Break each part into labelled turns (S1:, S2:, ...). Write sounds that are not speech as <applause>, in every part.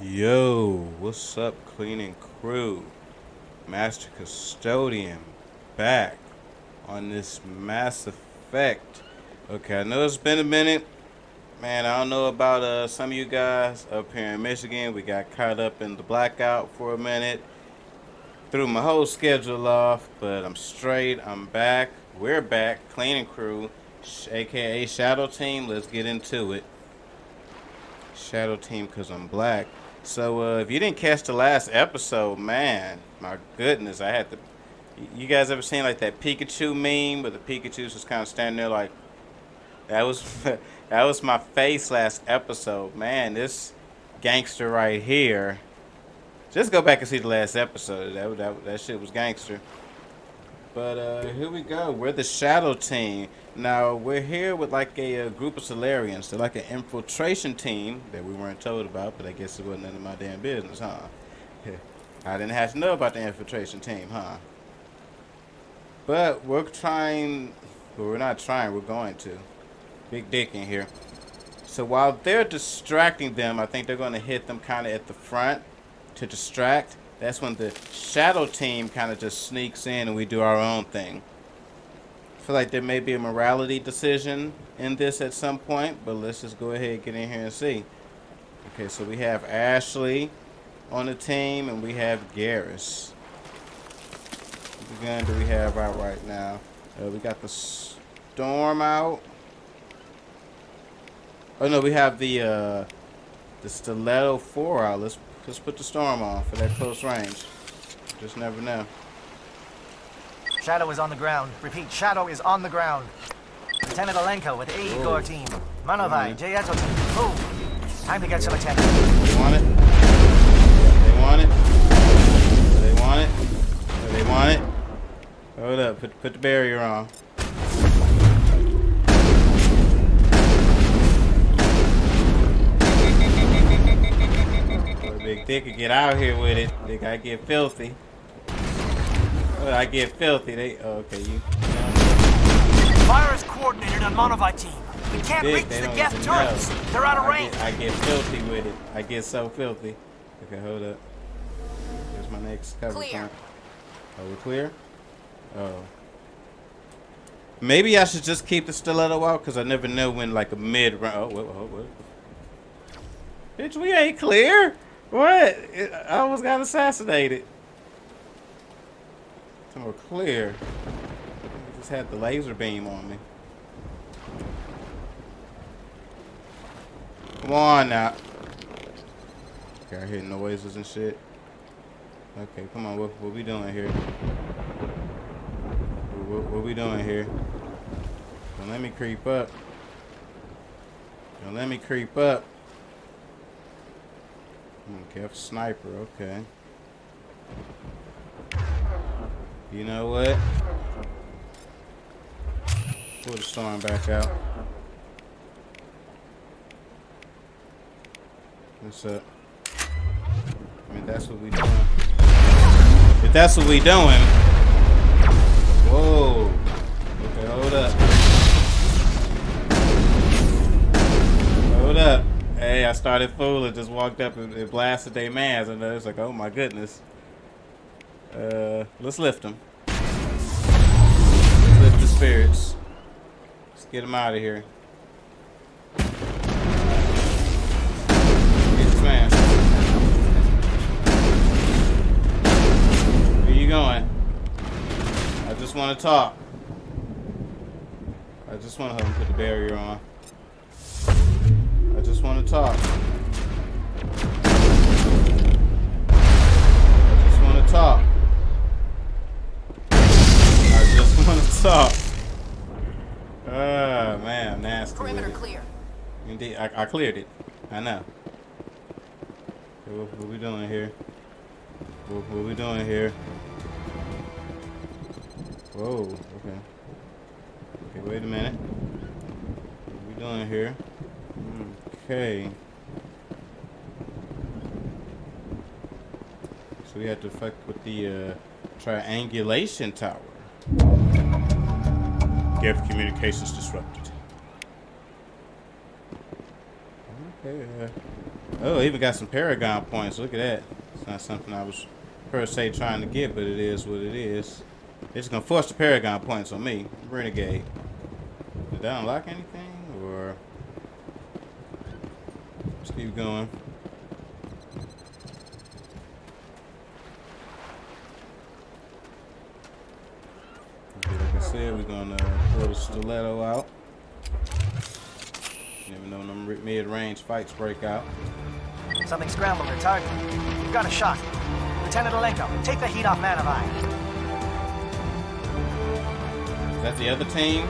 S1: Yo, what's up, cleaning crew? Master Custodian back on this Mass Effect. Okay, I know it's been a minute. Man, I don't know about uh, some of you guys up here in Michigan. We got caught up in the blackout for a minute. Threw my whole schedule off, but I'm straight. I'm back. We're back. Cleaning crew, aka Shadow Team. Let's get into it. Shadow Team because I'm black. So uh, if you didn't catch the last episode, man, my goodness, I had to. You guys ever seen like that Pikachu meme where the Pikachu's just kind of standing there like that was <laughs> that was my face last episode, man. This gangster right here. Just go back and see the last episode. That that that shit was gangster. But uh, here we go. We're the Shadow Team. Now, we're here with like a, a, group of Salarians. They're like an infiltration team that we weren't told about, but I guess it wasn't none of my damn business, huh? <laughs> I didn't have to know about the infiltration team, huh? But we're trying, well, we're not trying, we're going to. Big dick in here. So while they're distracting them, I think they're going to hit them kind of at the front to distract. That's when the shadow team kind of just sneaks in and we do our own thing. I feel like there may be a morality decision in this at some point, but let's just go ahead and get in here and see. Okay, so we have Ashley on the team and we have Garrus. What gun do we have out right now? Uh, we got the Storm out. Oh no, we have the uh, the Stiletto 4 out. Let's Let's put the storm on for that close range. Just never know.
S2: Shadow is on the ground. Repeat, Shadow is on the ground. Lieutenant Alenko with Aegohr team. Mannovai, mm-hmm. Jaeto team. Move. Time to get some attention.
S1: They want it? They want it? They want it? They want it? Hold up. Put, put the barrier on. Big Dick could get out here with it. They gotta get filthy. Well, I get filthy. They oh, okay. You.
S2: Fire is coordinated on Mannovai team. We can't Dick, reach the Geth turrets. Know. They're out of
S1: I
S2: range.
S1: Get, I get filthy with it. I get so filthy. Okay, hold up. Here's my next cover
S3: clear.
S1: point. Oh, we're clear. Oh. Maybe I should just keep the stiletto out because I never know when like a mid round. Oh, what, what, what? Bitch, we ain't clear. What? I almost got assassinated. So we're clear. I just had the laser beam on me. Come on now. Okay, I hear noises and shit. Okay, come on. What, what we doing here? What, what, what we doing here? Don't let me creep up. Don't let me creep up. Okay, sniper, okay. You know what? Pull the storm back out. What's up? I mean, that's what we doing. If that's what we doing. Whoa. Okay, hold up. I started fooling. Just walked up and, and blasted their mans, and I was like, "Oh my goodness." Uh, let's lift them. Let's lift the spirits. Let's get them out of here. Get man. Where you going? I just want to talk. I just want to help him put the barrier on. I just <laughs> want to talk. I just want to talk. I just want to talk. Ah, oh, man, nasty.
S3: Perimeter clear.
S1: Indeed, I, I, cleared it. I know. Okay, what, what we doing here? What, what we doing here? Whoa, okay. Okay, wait a minute. What we doing here? Okay. So we have to fuck with the uh, triangulation tower. Geth communications disrupted. Okay. Oh, even got some Paragon points. Look at that. It's not something I was per se trying to get, but it is what it is. It's gonna force the Paragon points on me. Renegade. Did that unlock anything? Or let's keep going. like I said, we're gonna pull the stiletto out. Never know when them mid-range fights break out.
S2: Something scrambled their target. You've got a shot. Lieutenant Alenko, take the heat off Mannovai.
S1: Is that the other team?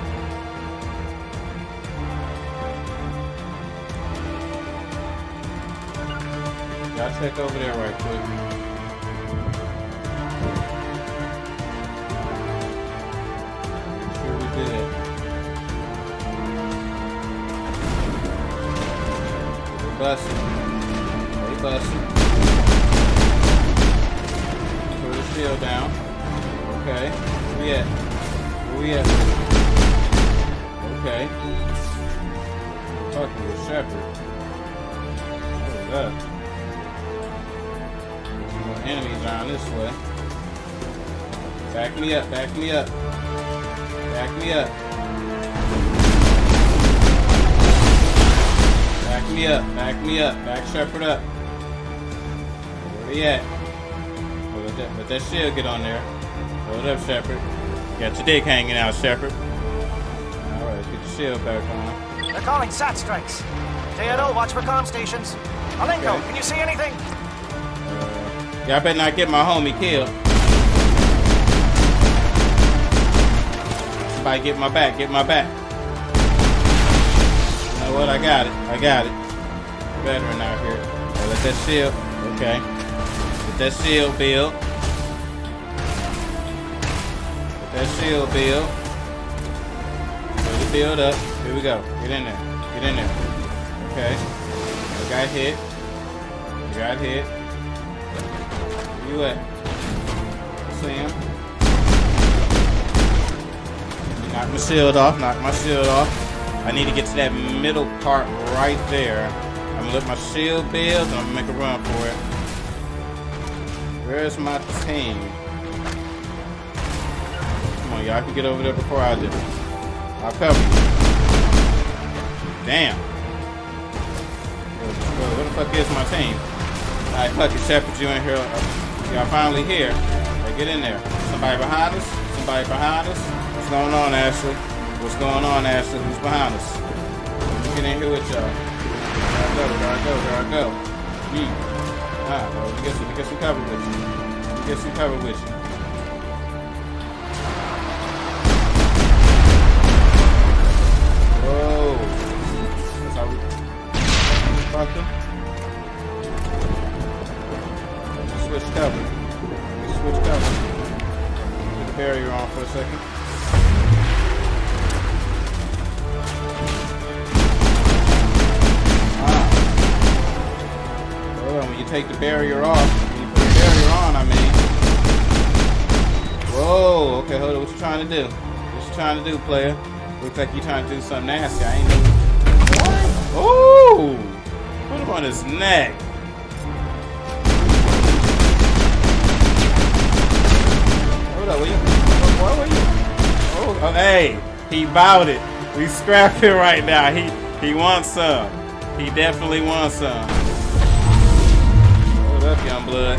S1: Y'all check over there right quick. busting. They busting. Put the shield down. Okay. Where we at? Where we at? Okay. Talking with Shepard. Hold up. Enemies around this way. Back me up, back me up. Back me up. Back me up, back me up, back Shepard up. Where he at? Let that, let that shield get on there. Hold up, Shepard. Got your dick hanging out, Shepard. Alright, let's get the shield back on.
S2: They're calling SAT strikes. JNO, watch for comm stations. Alenko, okay. can you see anything?
S1: Yeah, better not get my homie killed. Somebody get my back, get my back You know what? I got it. I got it. Veteran out here. Oh, let that shield. Okay. Let that shield build. Let that shield build. Let it build up. Here we go. Get in there. Get in there. Okay. I got hit. I got hit. You at? him. Knock my shield off. Knock my shield off. I need to get to that middle part right there. I'm gonna let my shield build I'm gonna make a run for it. Where's my team? Come on, y'all can get over there before I do. I'll cover you. Damn. Where the fuck is my team? Alright, fuck it, Shepard, you in here. Y'all finally here. Hey, get in there. Somebody behind us? Somebody behind us? What's going on, Ashley? What's going on, Ashley? Who's behind us? Get in here with y'all. There I go, there I go, there I go. Yeet. Ah, well, we we get some cover with you. We get some cover with you. Barrier on for a second. Ah. take the barrier off. When you put the barrier on, I mean. Whoa, okay, hold on. What you trying to do? What you trying to do, player? Looks like you trying to do something nasty. I ain't know. Oh! Put him on his neck. Hold up, where you? Where were you? Oh, oh, hey, he bowed it. We scrapping right now. He he wants some. He definitely wants some up, young blood.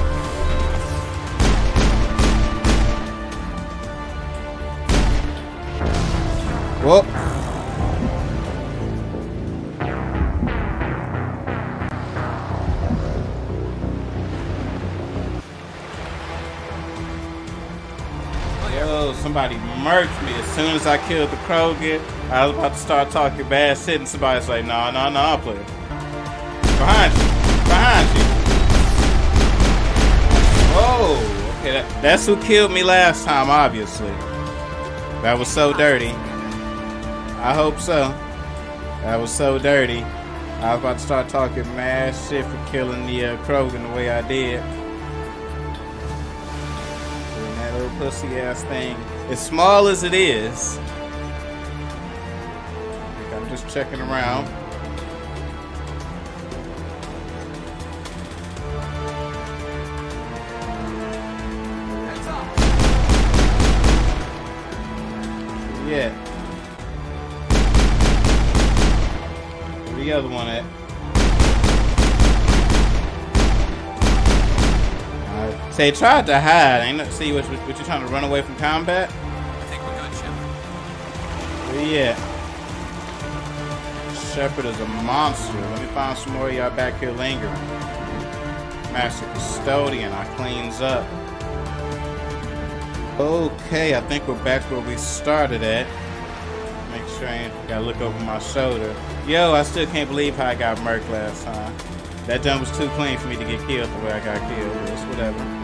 S1: Whoop. Somebody murked me as soon as I killed the Krogan. I was about to start talking bad shit, and somebody's like, "No, no, no, I'll play." Behind you, behind you. Oh, okay. That, that's who killed me last time, obviously. That was so dirty. I hope so. That was so dirty. I was about to start talking mad shit for killing the uh, Krogan the way I did. That little pussy ass thing as small as it is, I'm just checking around. Yeah. The other one eh? Uh, tried to hide. Ain't no, see what, what you trying to run away from combat?
S3: I think we're good, Shepard.
S1: Where at? Shepard is a monster. Let me find some more of y'all back here lingering. Master Custodian, I cleans up. Okay, I think we're back where we started at. Make sure I ain't gotta look over my shoulder. Yo, I still can't believe how I got murked last time. That jump was too clean for me to get killed the way I got killed. But it's whatever.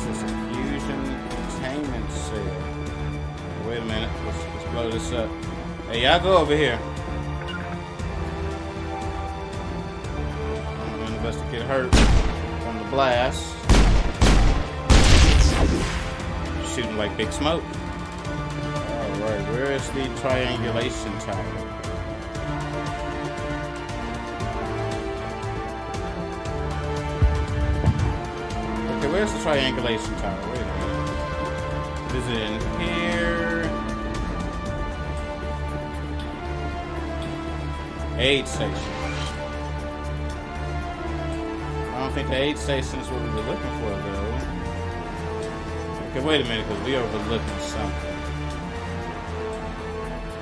S1: Is this? Fusion containment cell. Wait a minute. Let's, let's blow this up. Hey, y'all go over here. None of us to get hurt from the blast. Shooting like big smoke. Alright, where is the triangulation tower? Where's the triangulation tower? Wait a minute. Is in here? Aid station. I don't think the aid station is what we were looking for, though. Okay, wait a minute, because we overlooking something.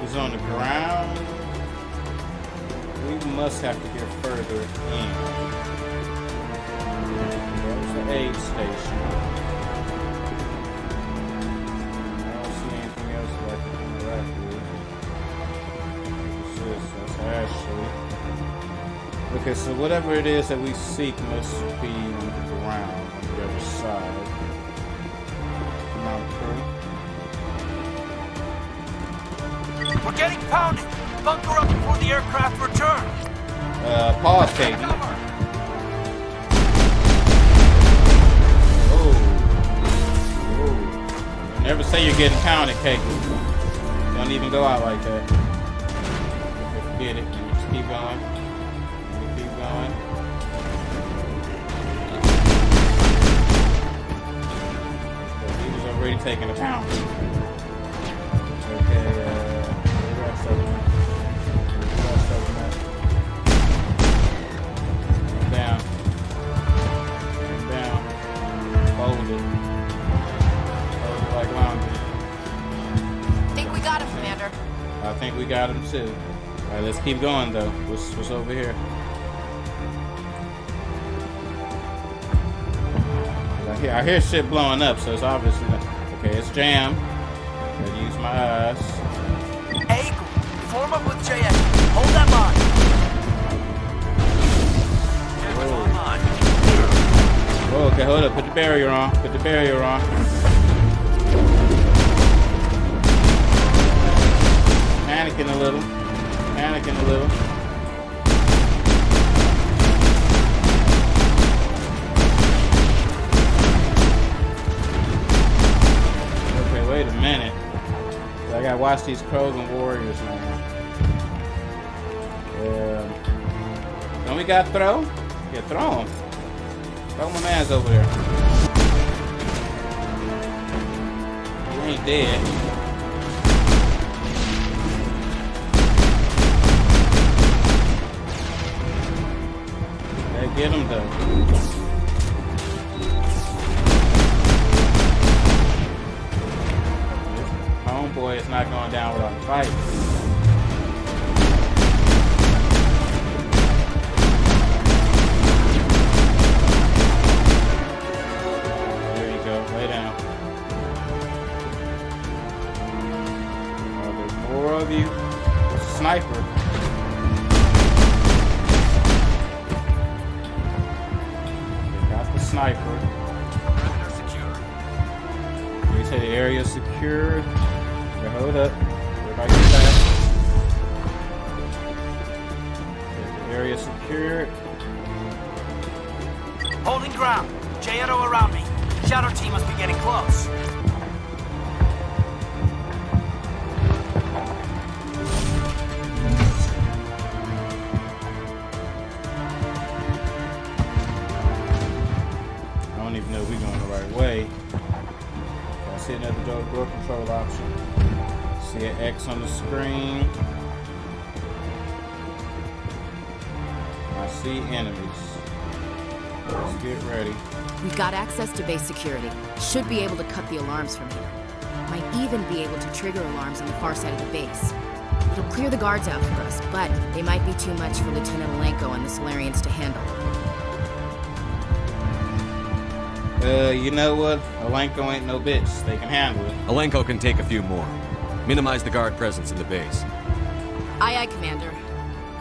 S1: It's on the ground. We must have to get further in. Aid station. I don't see anything else that I can interact with. That's Ashley. Okay, so whatever it is that we seek must be on the ground on the other side. Come on, crew.
S3: We're getting pounded. Bunker up before the aircraft return.
S1: Uh, pause, Katie. Never say you're getting pounded, Katie. Don't even go out like that. Forget it. Just keep going. Keep going. He was already taking a pound. Fold it like laundry.
S4: Think we got him, Commander.
S1: I think we got him too. Alright, let's keep going though. What's, what's over here? I hear, I hear shit blowing up, so it's obviously not. Okay, it's jam. Gotta use my eyes.
S3: Hey, form up with JS. Hold that line. Cameras
S1: Whoa.
S3: online.
S1: Whoa, okay, hold up. Put the barrier on. Put the barrier on. Panicking a little. Panicking a little. Okay, wait a minute. I gotta watch these Krogan warriors now. Um, don't we got throw? Yeah, throw 'em. Throw my man's over there. You ain't dead. Get him though. Homeboy is not going down without a fight. There sniper.
S3: Secure.
S1: They say the area. Okay, hold up. Everybody get back. Area secured.
S3: Holding ground. Jaeto around me. Shadow team must be getting close.
S1: see another door, door control option. See an X on the screen. I see enemies. Let's get ready.
S5: We've got access to base security. Should be able to cut the alarms from here. Might even be able to trigger alarms on the far side of the base. It'll clear the guards out for us, but they might be too much for Lieutenant Alenko and the Salarians to handle.
S1: Uh, you know what? Alenko ain't no bitch. They can handle it.
S6: Alenko can take a few more. Minimize the guard presence in the base.
S5: Aye, aye, Commander.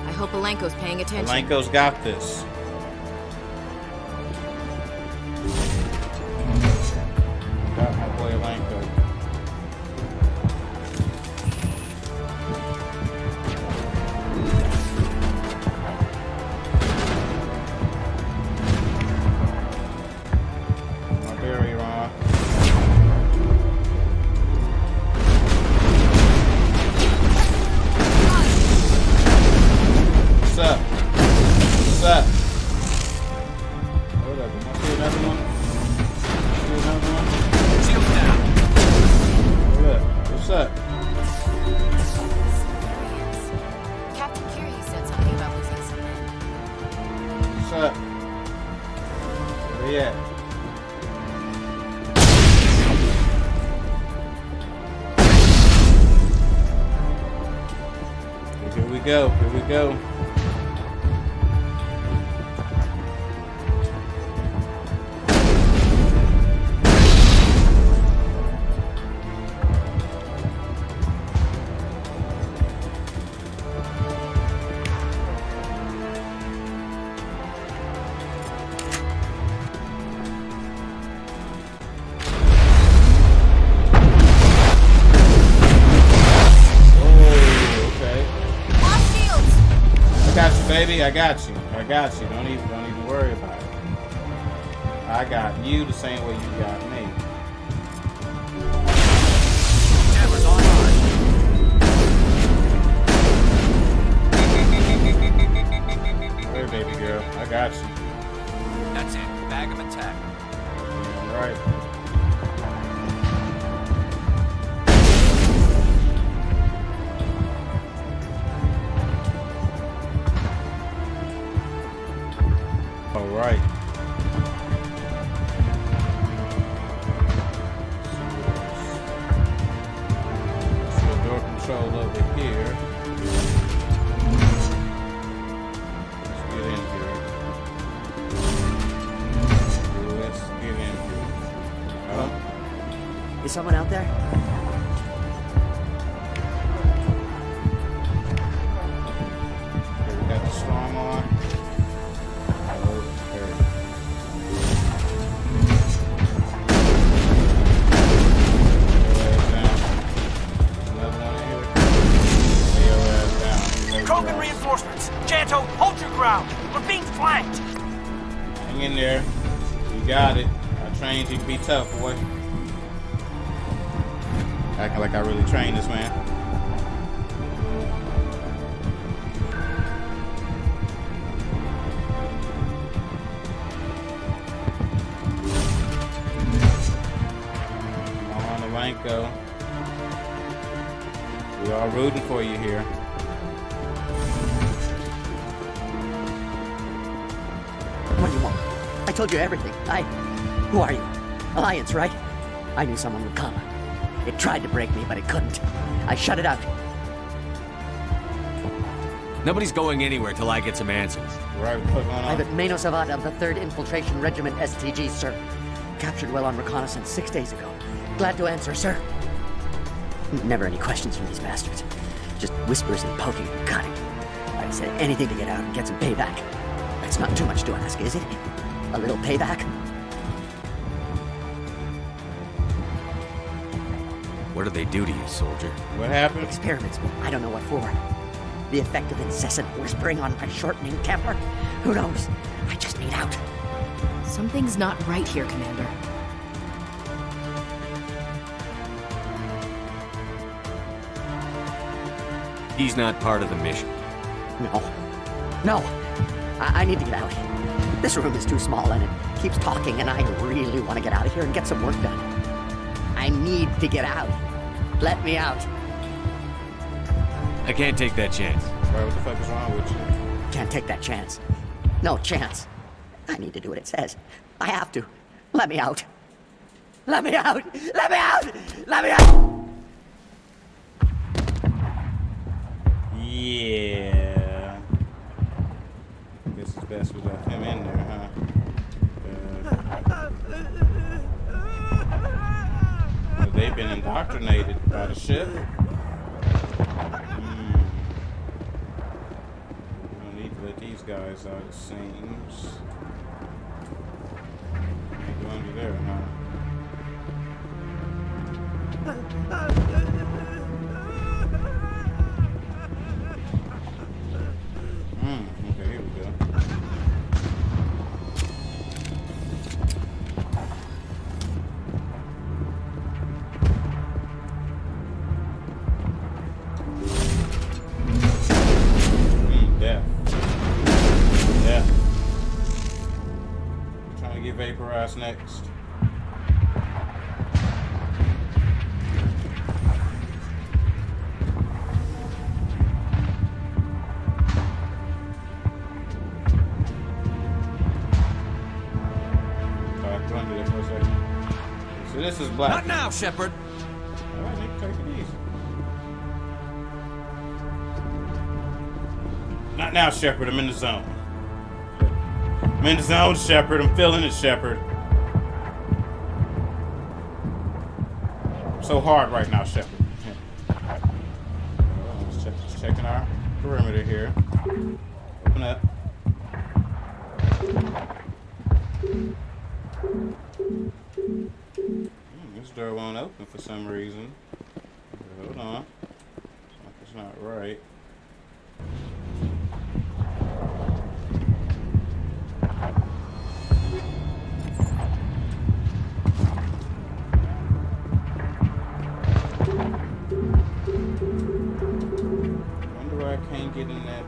S5: I hope Alenko's paying attention.
S1: Alenko's got this. I got you. I got you. Don't even don't even worry about it. I got you the same way you got me.
S3: Jammers online.
S1: There, baby girl. I got you.
S3: That's it. Bag 'em attack.
S1: All right. I you to be tough, boy. Acting like I really trained this man. Come on, Alenko. We are rooting for you here.
S7: What do you want? I told you everything. I. Who are you? Alliance, right? I knew someone would come. It tried to break me, but it couldn't. I shut it out.
S6: Nobody's going anywhere till I get some answers.
S1: Right, what's going on?
S7: Private Mano Savat of the 3rd Infiltration Regiment STG, sir. Captured well on reconnaissance six days ago. Glad to answer, sir. Never any questions from these bastards. Just whispers and poking and cutting. I'd say anything to get out and get some payback. That's not too much to ask, is it? A little payback?
S6: What do they do to you, soldier?
S1: What happened?
S7: Experiments, I don't know what for. The effect of incessant whispering on my shortening temper? Who knows? I just need out.
S5: Something's not right here, Commander.
S6: He's not part of the mission.
S7: No. No. I, I need to get out. This room is too small and it keeps talking, and I really want to get out of here and get some work done. I need to get out. Let me out.
S6: I can't take that chance.
S1: Bro, what the fuck is wrong with you?
S7: Can't take that chance. No chance. I need to do what it says. I have to. Let me out. Let me out! Let me out! Let me out!
S1: Yeah. Guess it's best we left him in there, huh? Uh, well, <laughs> they've been indoctrinated by the ship. Hmm. We don't need to let these guys out, it seems. Can't go under there, huh? Back for a second. So this is black.
S6: Not now, Shepard.
S1: Alright, Nick, take it easy. Not now, Shepard. I'm in the zone. I'm in the zone, Shepard. I'm feeling it, Shepard. So hard right now, Shepard. Well, Let's check, just checking our perimeter here. Door won't open for some reason. Hold on. Something's not right. Wonder why I can't get in that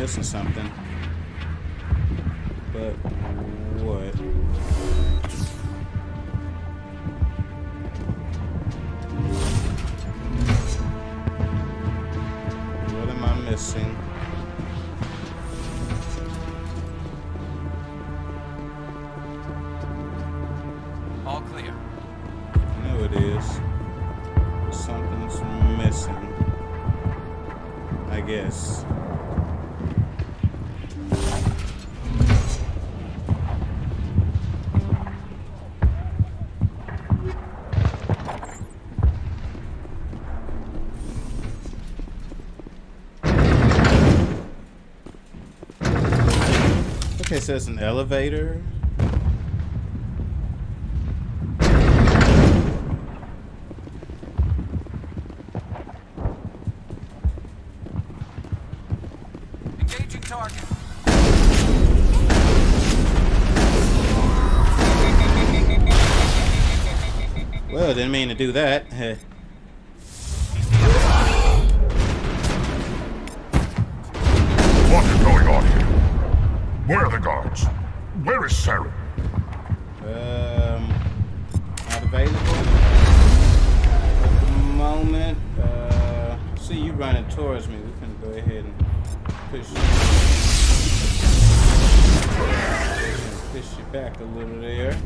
S1: missing something. But what? What am I missing? Okay, so it's an elevator.
S3: Engaging target.
S1: Well, didn't mean to do that. <laughs>
S8: What is going on here? Where are the guards? Where is Saren?
S1: Um, not available at the moment. Uh, see you running towards me. We can go ahead and push you. Push you back a little there.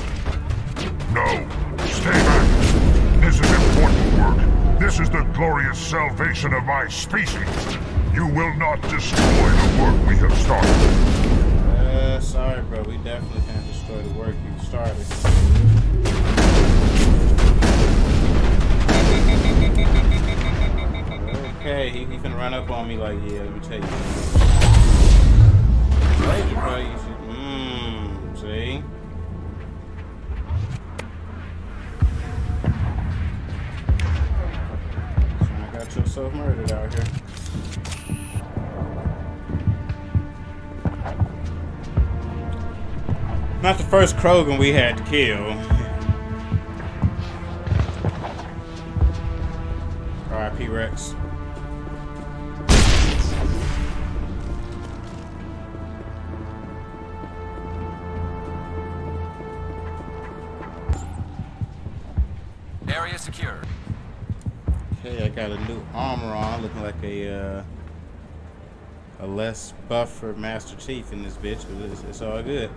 S8: No. Stay back. This is important work. This is the glorious salvation of my species. You will not destroy the work we have started.
S1: Uh, sorry, bro. We definitely can't destroy the work you started. Okay, he, he can run up on me like, yeah, let me tell you. Right, you probably should, mmm, see? So I got yourself murdered out here. Not the first Krogan we had to kill. R.I.P. Rex.
S3: Area secure.
S1: Okay, I got a new armor on, looking like a uh, a less buffer Master Chief in this bitch, but it's, it's all good.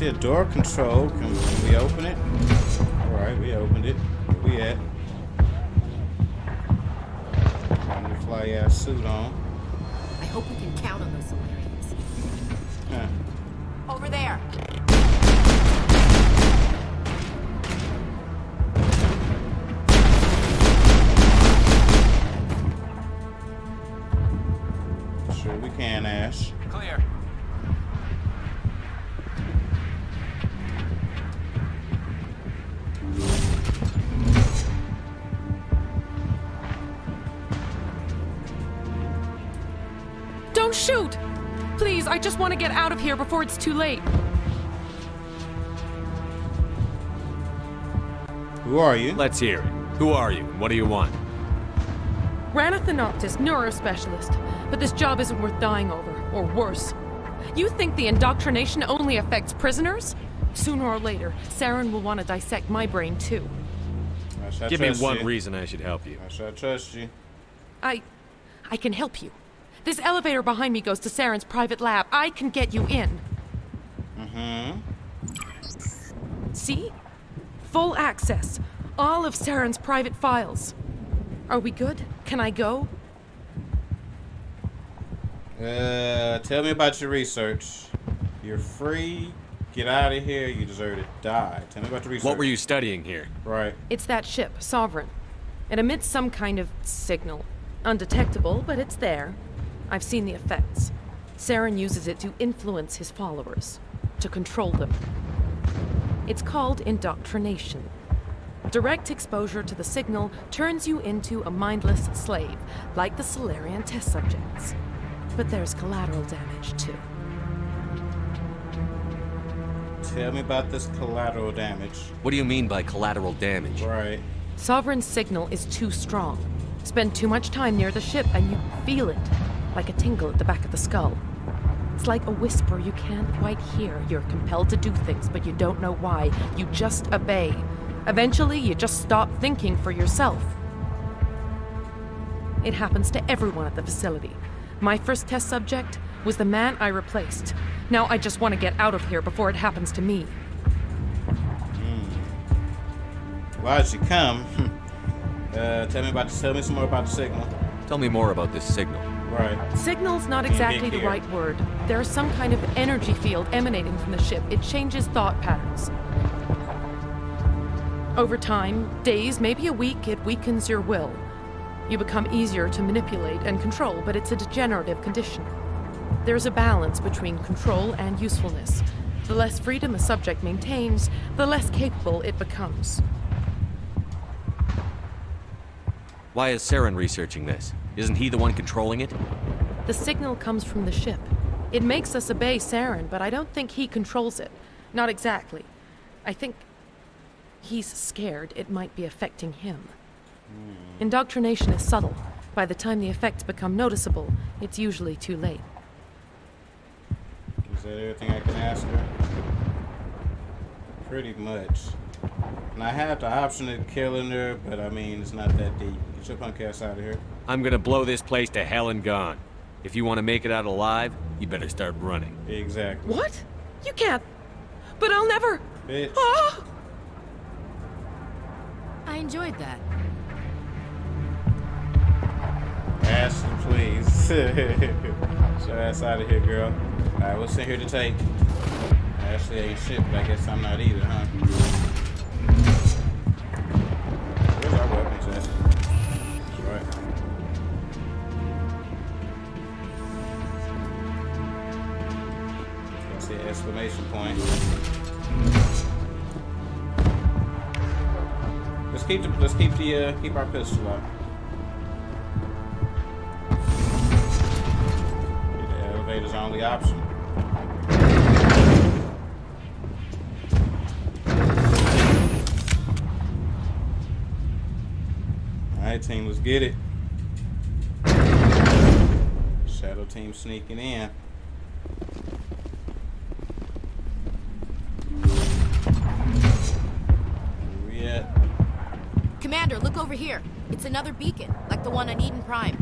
S1: See a door control. Can, can we open it? Alright, we opened it. Where we at? Got the fly ass suit on.
S5: I hope we can count on those
S9: get out of here before it's too late.
S1: Who are you?
S6: Let's hear it. Who are you? and What do you want?
S9: Rana Thanoptis, neurospecialist. But this job isn't worth dying over, or worse. You think the indoctrination only affects prisoners? Sooner or later, Saren will want to dissect my brain too.
S1: I
S6: Give me one
S1: you.
S6: reason I should help you.
S1: I trust you.
S9: I. I can help you. This elevator behind me goes to Saren's private lab. I can get you in.
S1: Mm-hmm.
S9: See? Full access. All of Saren's private files. Are we good? Can I go?
S1: Uh, tell me about your research. You're free. Get out of here. You deserve to die. Tell me about your research.
S6: What were you studying here?
S1: Right.
S9: It's that ship, Sovereign. It emits some kind of signal. Undetectable, but it's there. I've seen the effects. Saren uses it to influence his followers, to control them. It's called indoctrination. Direct exposure to the signal turns you into a mindless slave, like the Salarian test subjects. But there's collateral damage, too.
S1: Tell me about this collateral damage.
S6: What do you mean by collateral damage?
S1: Right.
S9: Sovereign's signal is too strong. Spend too much time near the ship and you feel it, like a tingle at the back of the skull. It's like a whisper you can't quite hear. You're compelled to do things, but you don't know why. You just obey. Eventually, you just stop thinking for yourself. It happens to everyone at the facility. My first test subject was the man I replaced. Now I just want to get out of here before it happens to me.
S1: Why'd you come? <laughs> uh, tell me about. Tell me some more about the signal.
S6: Tell me more about this signal.
S1: Right.
S9: Signal's not exactly the right word. There's some kind of energy field emanating from the ship. It changes thought patterns. Over time, days, maybe a week, it weakens your will. You become easier to manipulate and control, but it's a degenerative condition. There's a balance between control and usefulness. The less freedom a subject maintains, the less capable it becomes.
S6: Why is Saren researching this? Isn't he the one controlling it?
S9: The signal comes from the ship. It makes us obey Saren, but I don't think he controls it. Not exactly. I think he's scared it might be affecting him. Hmm. Indoctrination is subtle. By the time the effects become noticeable, it's usually too late.
S1: Is that everything I can ask her? Pretty much. And I have the option of killing her, but I mean, it's not that deep. Get your punk ass out of here.
S6: I'm gonna blow this place to hell and gone. If you want to make it out alive, you better start running.
S1: Exactly.
S9: What? You can't. But I'll never.
S1: Bitch.
S9: Ah!
S5: I enjoyed that.
S1: Ashley, please. <laughs> Get your ass out of here, girl. Alright, what's in here to take? Ashley ain't shit, but I guess I'm not either, huh? Where's our weapons at? Exclamation point. Let's keep the let's keep the uh, keep our pistol up. The elevator's only option. Alright, team, let's get it. Shadow team sneaking in.
S5: Another beacon, like the one on Eden Prime.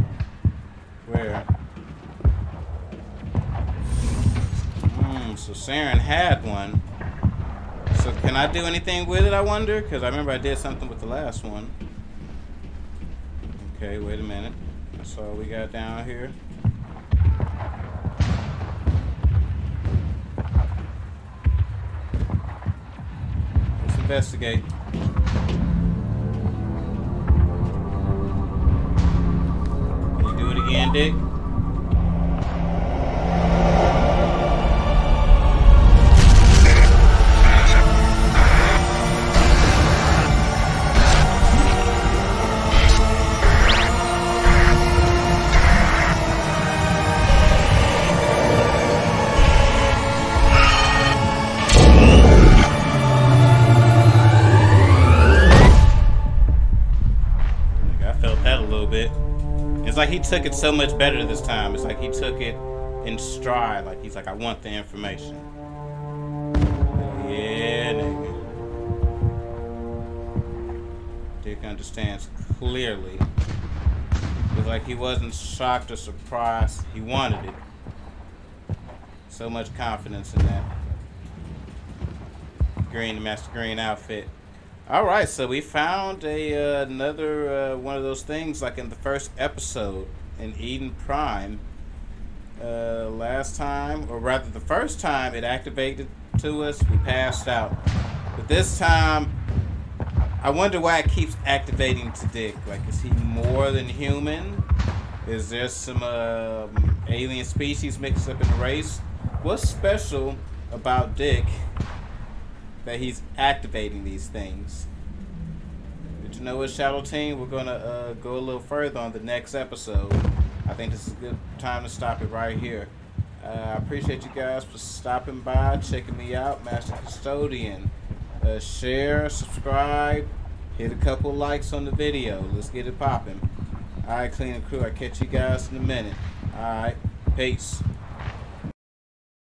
S1: Where? Hmm, so Saren had one. So can I do anything with it, I wonder? Because I remember I did something with the last one. Okay, wait a minute. That's all we got down here. Let's investigate. Can like he took it so much better this time. It's like he took it in stride. Like he's like, I want the information. Yeah, nigga. Dick understands clearly. It's like he wasn't shocked or surprised. He wanted it. So much confidence in that. Green, the Master Green outfit. All right, so we found a uh, another uh, one of those things like in the first episode in Eden Prime. Uh, last time, or rather, the first time it activated to us, we passed out. But this time, I wonder why it keeps activating to Dick. Like, is he more than human? Is there some um alien species mixed up in the race? What's special about Dick that he's activating these things. Did you know what, Shadow Team? We're gonna uh, go a little further on the next episode. I think this is a good time to stop it right here. Uh, I appreciate you guys for stopping by, checking me out, Master Custodian. Uh, share, subscribe, hit a couple likes on the video. Let's get it popping. All right, cleaning crew. I catch you guys in a minute. All right, peace.